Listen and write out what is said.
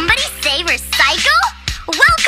somebody say recycle? Well